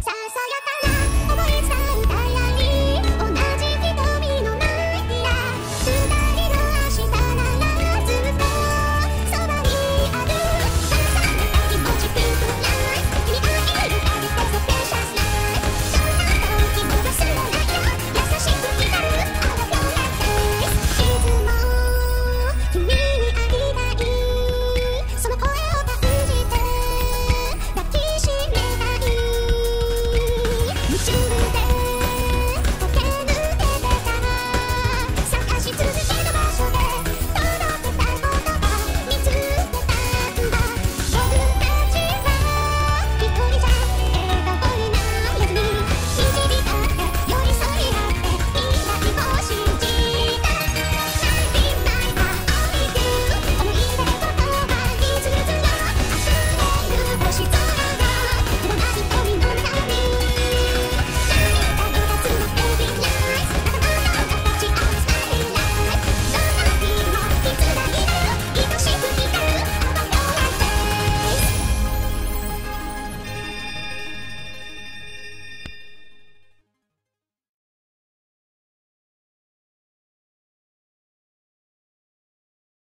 ささやかな